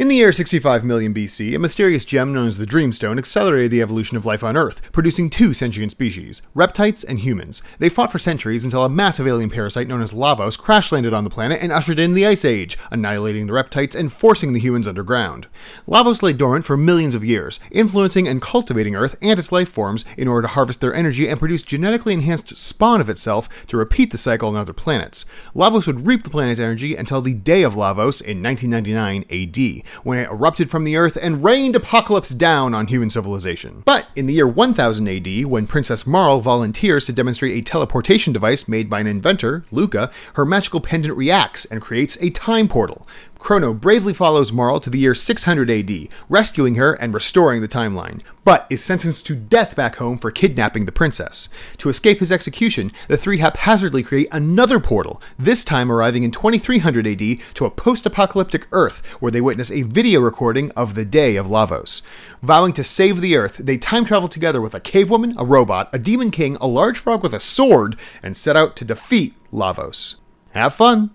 In the year 65 million BC, a mysterious gem known as the Dreamstone accelerated the evolution of life on Earth, producing two sentient species, reptites and humans. They fought for centuries until a massive alien parasite known as Lavos crash landed on the planet and ushered in the Ice Age, annihilating the reptites and forcing the humans underground. Lavos lay dormant for millions of years, influencing and cultivating Earth and its life forms in order to harvest their energy and produce genetically enhanced spawn of itself to repeat the cycle on other planets. Lavos would reap the planet's energy until the Day of Lavos in 1999 AD when it erupted from the earth and rained apocalypse down on human civilization. But in the year 1000 AD, when Princess Marle volunteers to demonstrate a teleportation device made by an inventor, Lucca, her magical pendant reacts and creates a time portal. Chrono bravely follows Marle to the year 600 AD, rescuing her and restoring the timeline, but is sentenced to death back home for kidnapping the princess. To escape his execution, the three haphazardly create another portal, this time arriving in 2300 AD to a post apocalyptic Earth where they witness a video recording of the day of Lavos. Vowing to save the Earth, they time travel together with a cave woman, a robot, a demon king, a large frog with a sword, and set out to defeat Lavos. Have fun!